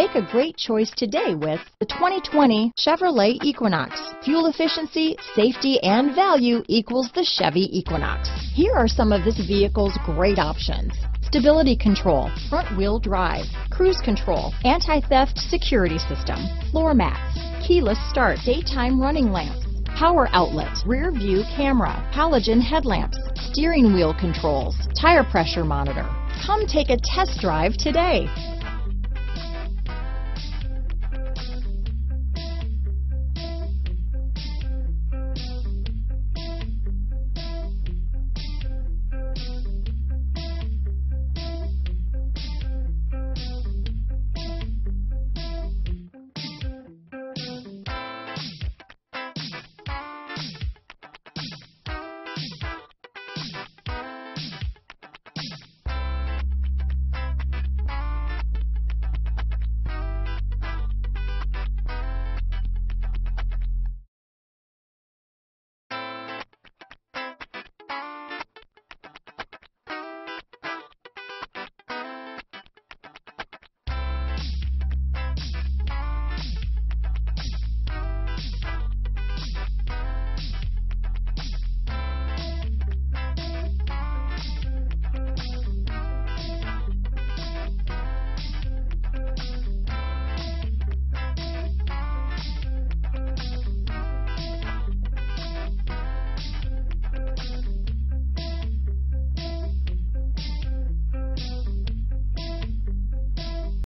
Make a great choice today with the 2020 Chevrolet Equinox. Fuel efficiency, safety, and value equals the Chevy Equinox. Here are some of this vehicle's great options. Stability control, front wheel drive, cruise control, anti-theft security system, floor mats, keyless start, daytime running lamps, power outlets, rear view camera, halogen headlamps, steering wheel controls, tire pressure monitor. Come take a test drive today.